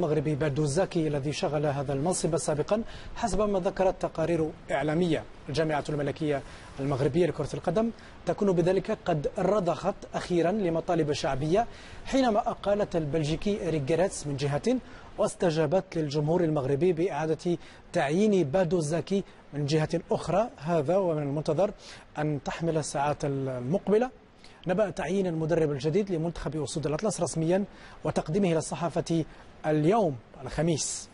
المغربي بدو الزاكي الذي شغل هذا المنصب سابقا حسب ما ذكرت تقارير إعلامية. الجامعة الملكية المغربية لكرة القدم تكون بذلك قد رضخت أخيرا لمطالب شعبية حينما أقالت البلجيكي إريك جيريتس من جهة واستجابت للجمهور المغربي بإعادة تعيين بادو الزاكي من جهة أخرى. هذا ومن المنتظر أن تحمل الساعات المقبلة. نبأ تعيين المدرب الجديد لمنتخب أسود الأطلس رسميا وتقديمه للصحافة اليوم الخميس.